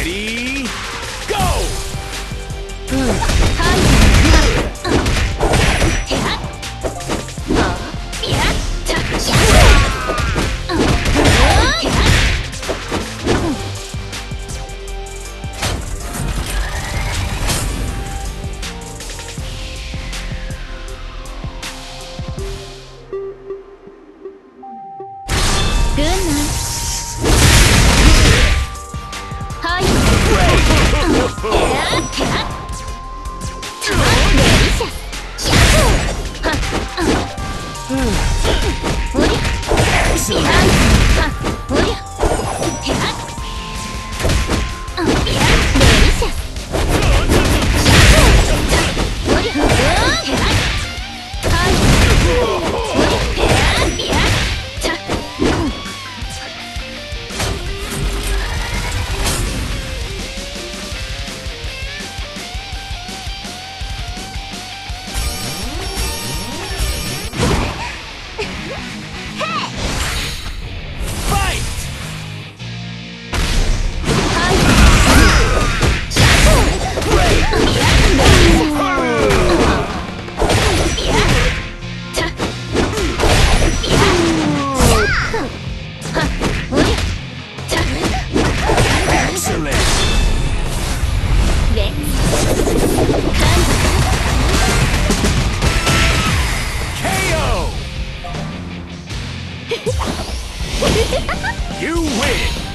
Ready, go! は you win!